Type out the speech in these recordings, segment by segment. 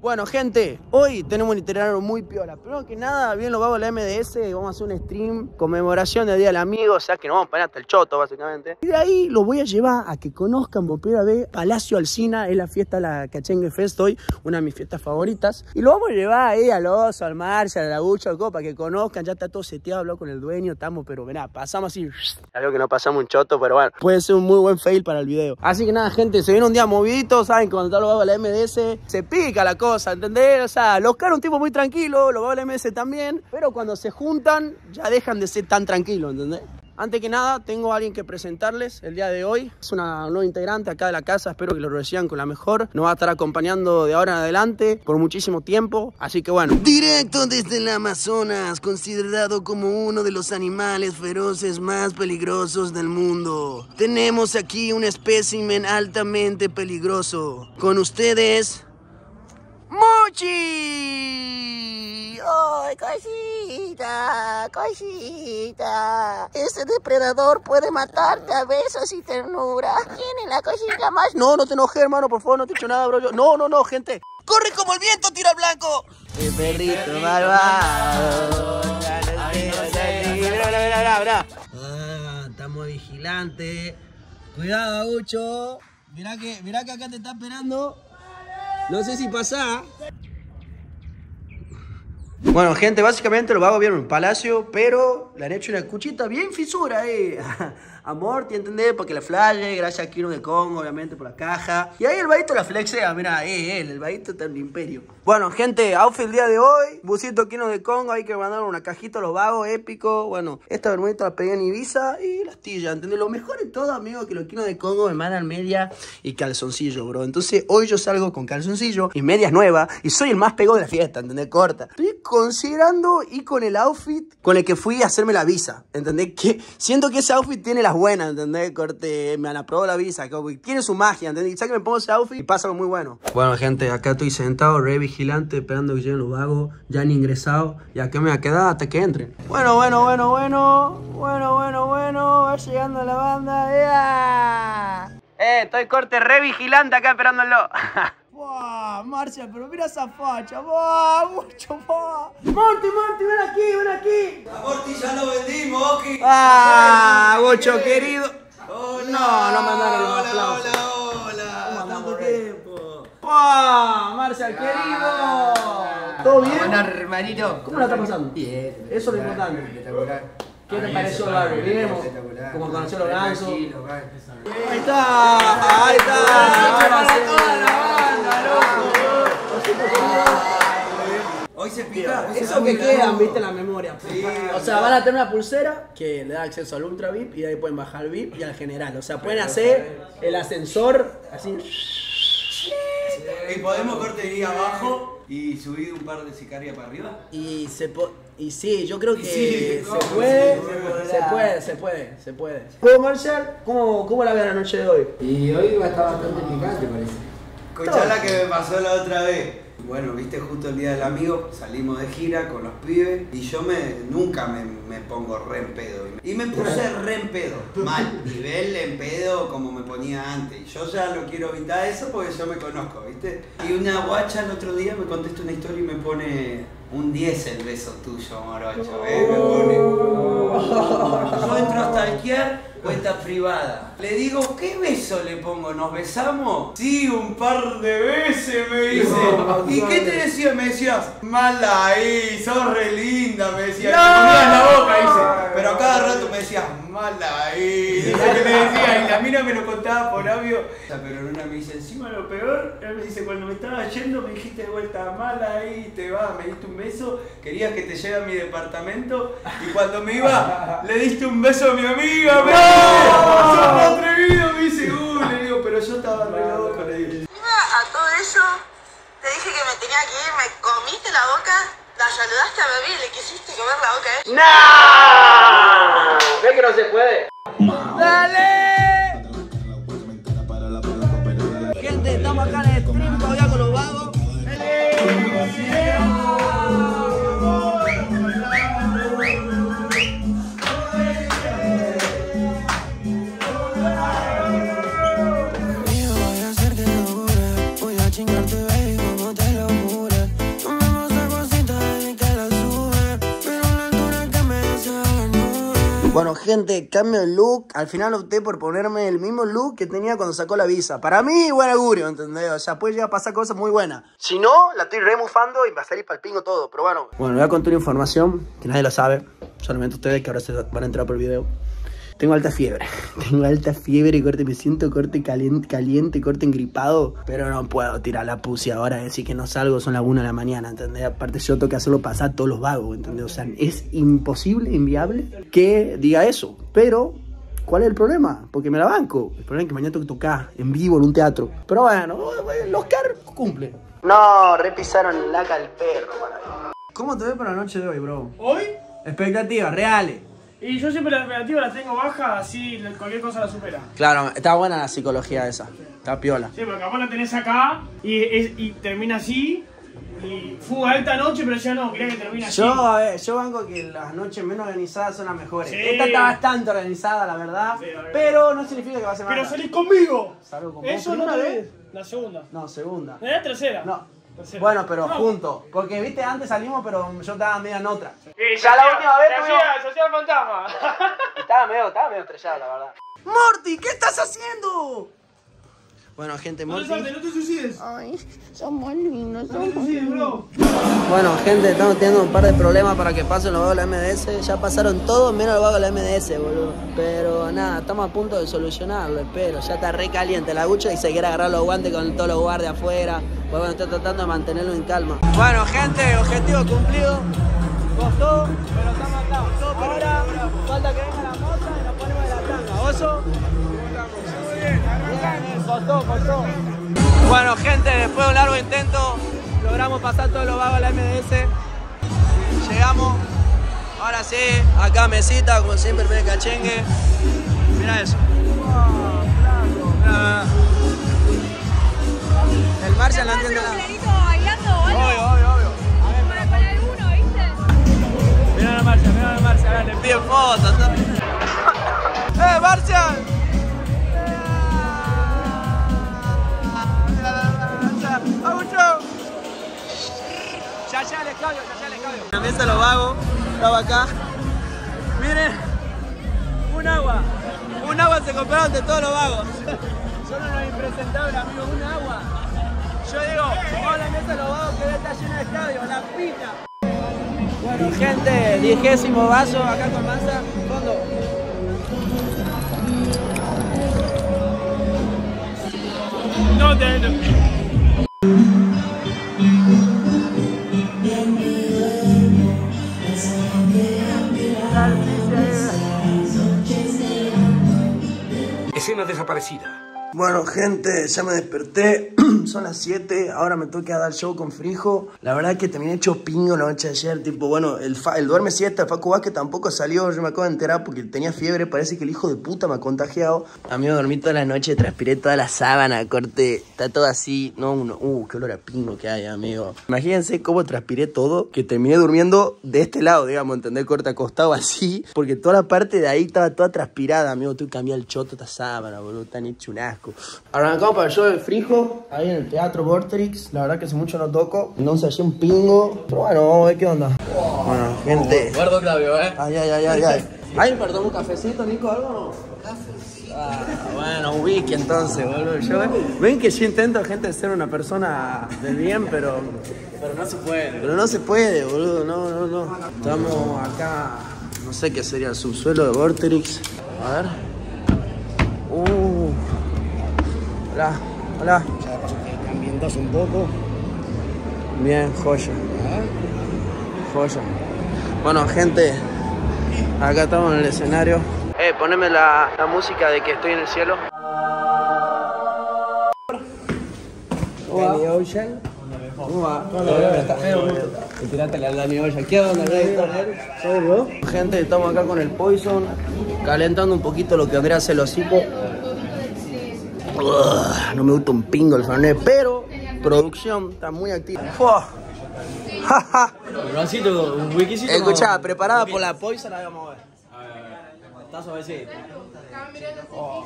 Bueno, gente, hoy tenemos un itinerario muy piola. Primero que nada, bien lo vagos de la MDS, vamos a hacer un stream, conmemoración del Día del Amigo, o sea que nos vamos a poner hasta el choto, básicamente. Y de ahí los voy a llevar a que conozcan por primera vez Palacio Alcina, es la fiesta la Cachengue Fest hoy, una de mis fiestas favoritas. Y lo vamos a llevar ahí al oso, al Marshall, a la Gucha, al Copa, que conozcan, ya está todo seteado, habló con el dueño, estamos, pero verá, pasamos así, algo que no pasamos un choto, pero bueno, puede ser un muy buen fail para el video. Así que nada, gente, se viene un día movidito, saben, cuando está lo vagos de la MDS, se pica la cosa. ¿Entendés? O sea, los caros un tipo muy tranquilo, los MS también, pero cuando se juntan ya dejan de ser tan tranquilos, ¿entendés? Antes que nada, tengo a alguien que presentarles el día de hoy. Es una nueva integrante acá de la casa, espero que lo reciban con la mejor. Nos va a estar acompañando de ahora en adelante por muchísimo tiempo, así que bueno. Directo desde el Amazonas, considerado como uno de los animales feroces más peligrosos del mundo. Tenemos aquí un espécimen altamente peligroso. Con ustedes... ¡Mochi! ¡Ay, cosita! ¡Cosita! Ese depredador puede matarte a besos y ternura. ¿Quién es la cosita más? No, no te enojes, hermano, por favor, no te he hecho nada, bro. Yo- No, no, no, gente. ¡Corre como el viento, tira al blanco! El perrito malvado. Mira, mira, mira. Ah, estamos vigilantes. Cuidado, Agucho. Mira que, mira que acá te está esperando. No sé si pasa. Bueno, gente, básicamente lo hago bien en un palacio, pero le han hecho una cuchita bien fisura, eh. Amor, ¿te entendés? Porque la flash, gracias a Kino de Congo, obviamente, por la caja. Y ahí el vaito la flexea, mira, eh, él, el vaito está en el imperio. Bueno, gente, outfit el día de hoy. Busito Kino de Congo, hay que mandar una cajita a los vagos, épico. Bueno, esta bermudita la pegué en Ibiza y la astilla, ¿entendés? Lo mejor de todo, amigo, que los Kino de Congo me mandan media y calzoncillo, bro. Entonces, hoy yo salgo con calzoncillo y medias nuevas y soy el más pegado de la fiesta, ¿entendés? Corta. Estoy considerando ir con el outfit con el que fui a hacerme la visa, ¿entendés? Que siento que ese outfit tiene las buenas, ¿entendés? Corte, me han aprobado la visa, que tiene su magia, ¿entendés? Y sabes que me pongo ese outfit y pasa algo muy bueno. Bueno, gente, acá estoy sentado, re vigilante, esperando que lleguen los vagos, ya han ingresado, y acá me va a quedar hasta que entren. Bueno, bueno, bueno, bueno, bueno, bueno, bueno, va llegando la banda, ¡Ea! Eh, estoy corte re vigilante acá esperándolo. ¡Buah, Marcia, pero mira esa facha! ¡Buah, mucho, buah! ¡Monty, Monty, ven aquí, ven aquí! Amorti ya lo vendimos, Oki. ¡Ah, Bocho querido! Hola. No, no mandaron los hola, aplausos. Hola, hola, Tanto rey. tiempo. ¡Buah, Marcial querido! ¿Todo bien? Bueno, hermanito. ¿Cómo la está pasando? Bien. Eso es lo importante. Espectacular. ¿Qué te pareció el barrio? Bien, espectacular. como conoció los gansos. Ahí está, ahí está la banda, Hoy se pica. Eso que pica. quedan, viste, en la memoria. Sí. O sea, van a tener una pulsera que le da acceso al Ultra VIP y de ahí pueden bajar al VIP y al general. O sea, pueden hacer el ascensor así. Y podemos corte ir abajo y subir un par de sicarias para arriba. Y se po- y sí, yo creo que Sí, se puede, Sí, se se puede, se puede, se puede. ¿Cómo Marshall? ¿Cómo, cómo la ve la noche de hoy? Y hoy va a estar bastante picante, parece. Escuchá la que me pasó la otra vez. Bueno, viste, justo el día del amigo salimos de gira con los pibes y yo me nunca me, me pongo re en pedo. Y me puse re en pedo, mal, nivel en pedo como me ponía antes. Yo ya no quiero evitar eso porque yo me conozco, ¿viste? Y una guacha el otro día me contesta una historia y me pone un 10 el beso tuyo, morocho, ¿eh? Me pone. Yo entro a stalkear, cuenta privada. Le digo, ¿qué beso le pongo? ¿Nos besamos? Sí, un par de veces me dice. ¿Y qué te decía? Me decías, mala ahí, sos re linda, me decía. ¡No! En la boca, dice. Pero a cada rato me decías, mala ahí. Que le decía, y la mina me lo contaba por audio. Pero en una me dice, encima lo peor, él me dice, cuando me estaba yendo me dijiste de vuelta, mala ahí, te va, me diste un beso, querías que te lleve a mi departamento, y cuando me iba, le diste un beso a mi amiga, me dice, sos atrevido, me dice, uh, le digo, pero yo estaba re loco, le digo. Encima a todo eso, te dije que me tenía que ir, me comiste la boca, la saludaste a bebé y le quisiste comer la boca a ella. ¡No! ¿Ves que no se puede? ¡Dale! Gente, estamos acá en gente, cambio el look. Al final opté por ponerme el mismo look que tenía cuando sacó la visa. Para mí, buen augurio, ¿entendés? O sea, puede llegar a pasar cosas muy buenas. Si no, la estoy remufando y va a salir para el pingo todo. Pero bueno. Bueno, voy a contar una información que nadie la sabe. Solamente ustedes que ahora se van a entrar por el video. Tengo alta fiebre. Tengo alta fiebre y corte. Me siento corte caliente, caliente, corte engripado. Pero no puedo tirar la pussy ahora. Decir que no salgo, son las 1 de la mañana, ¿entendés? Aparte, yo tengo que hacerlo pasar a todos los vagos, ¿entendés? O sea, es imposible, inviable que diga eso. Pero ¿Cuál es el problema? Porque me la banco. El problema es que mañana tengo que tocar en vivo en un teatro. Pero bueno, el Oscar cumple. No, repisaron la al perro, ¿Cómo te ves para la noche de hoy, bro? ¿Hoy? Expectativas reales. Y yo siempre la expectativa la tengo baja, así cualquier cosa la supera. Claro, está buena la psicología esa. Está piola. Sí, porque capaz la tenés acá y, es- y termina así. Y fuga alta noche, pero ya no, quería que termine así. Yo, a ver, yo banco que las noches menos organizadas son las mejores. Sí. Esta está bastante organizada, la verdad. Sí, la verdad. pero no significa que va a ser Pero mala. salís conmigo. Salgo con vos Eso no te vez. ves. La segunda. No, segunda. ¿Eh? Tercera. No. Bueno, pero No. juntos. Porque, viste, antes salimos, pero yo estaba media en otra. Sí, Ya la hacía- última vez el fantasma. Estaba medio, estaba medio estrellado, la verdad. ¡Morty! ¿Qué estás haciendo? Bueno, gente, No no te suicides. Ay, somos lindos, No te somos suicides, bro. Bueno, gente, estamos teniendo un par de problemas para que pasen los vagos de la MDS. Ya pasaron todos menos los vagos de la MDS, boludo. Pero nada, estamos a punto de solucionarlo, espero. Ya está re caliente la gucha y se quiere agarrar los guantes con todos los guardias afuera. Pues bueno, estoy tratando de mantenerlo en calma. Bueno, gente, objetivo cumplido. Costó, pero estamos acá. Ahora falta que venga la moza y nos ponemos de la tanga. ¿Oso? Bueno, gente, después de un largo intento, logramos pasar todos los vagos a la MDS. Llegamos. Ahora sí, acá mesita, como siempre, el cachengue. Mira eso. El Marshall no entiende nada. bailando? Obvio. Mira la Marshall, mira la Marshall. Ahora le piden fotos. ¡Eh, Marshall! Ya, ya. La mesa lo vago, estaba acá. Miren, un agua. Un agua se compraron de todos los vagos. Son unos impresentables, amigos, un agua. Yo digo, a la mesa de los vagos que está llena de escabio, la pita. Bueno, gente, digésimo vaso acá con masa, fondo. No te. no. Bueno, gente, ya me desperté. Son las 7. Ahora me toca dar show con Frijo. La verdad que terminé hecho pingo la noche de ayer. Tipo, bueno, el, fa- el duerme siesta, el Facu Vázquez tampoco salió. Yo me acabo de enterar porque tenía fiebre. Parece que el hijo de puta me ha contagiado. Amigo, dormí toda la noche, transpiré toda la sábana, corte. Está todo así. No, uno. Uh, qué olor a pingo que hay, amigo. Imagínense cómo transpiré todo. Que terminé durmiendo de este lado, digamos, ¿entendés? Corte acostado así. Porque toda la parte de ahí estaba toda transpirada, amigo. Tuve que cambiar el choto esta sábana, boludo. Tan hecho un asco. Arrancamos para el show de Frijo, ahí en el Teatro Vorterix. La verdad que hace mucho no toco. No se hacía un pingo. Pero bueno, vamos a ver qué onda. Bueno, gente. Guardo Claudio, ¿eh? Ay, ay, ay, ay, ay. Ay, perdón, un cafecito, Nico, algo no. Ah, bueno, un whisky entonces, boludo. Yo, ven que yo intento, gente, de ser una persona del bien, pero. Pero no se puede. Pero no se puede, boludo, no, no, no. Estamos acá, no sé qué sería el subsuelo de Vorterix. A ver. Uh. Hola, hola. Cambientas un poco. Bien, joya. Joya. Bueno, gente, acá estamos en el escenario. Eh, poneme la, la música de que estoy en el cielo. Danny Ocean. ¿Cómo va? Y tirátele al Dani Olla. ¿Qué onda? Gente, estamos acá con el Poison, calentando un poquito lo que vendría a ser el hocico. Ugh, no me gusta un pingo el Fernet, pero producción está muy activa. Ja. Un wikisito. Escuchá, preparada por la Poison, ahí vamos a ver. Está suavecito. Oh,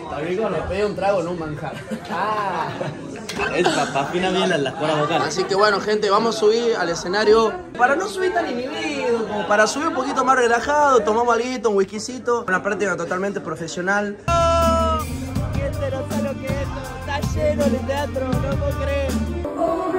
está rico, le pedí un trago en un manjar. Ah. Es papá fina bien las, las cuerdas vocales. Así que bueno, gente, vamos a subir al escenario. Para no subir tan inhibido, como para subir un poquito más relajado, tomamos algo, un whiskycito. Una práctica totalmente profesional. No sabe lo que es. Está lleno el teatro, no puedo creer.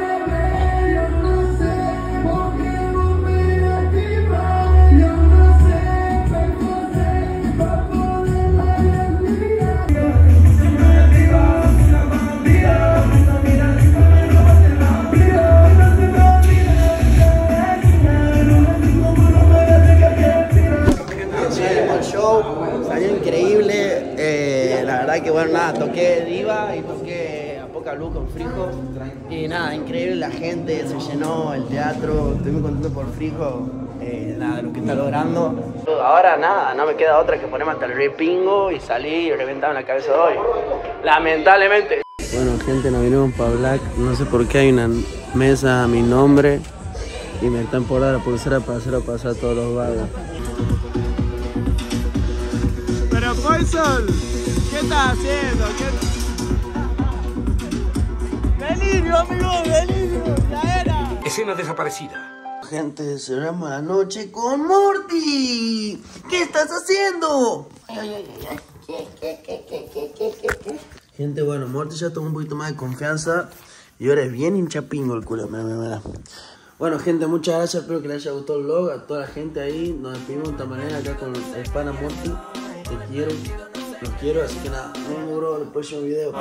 Luz con Frijo. Y nada, increíble la gente, se llenó el teatro, estoy muy contento por Frijo. eh, nada, lo que está logrando. Ahora nada, no me queda otra que ponerme hasta el repingo y salir y reventar en la cabeza de hoy. Lamentablemente. Bueno, gente, nos vinimos para Black. No sé por qué hay una mesa a mi nombre y me están por dar la pulsera para hacer pasar a todos los vagos. Pero Poison, ¿qué estás haciendo? Delirio, amigo, delirio, ya era. Escena desaparecida. Gente, cerramos la noche con Morty. ¿Qué estás haciendo? Gente, bueno, Morty ya tomó un poquito más de confianza y ahora es bien hinchapingo el culo. Mira, mira, mira. Bueno, gente, muchas gracias. Espero que les haya gustado el vlog. A toda la gente ahí. Nos despedimos de esta manera acá con el pana Morty. Te quiero, los quiero, así que nada, nos vemos, en el próximo video.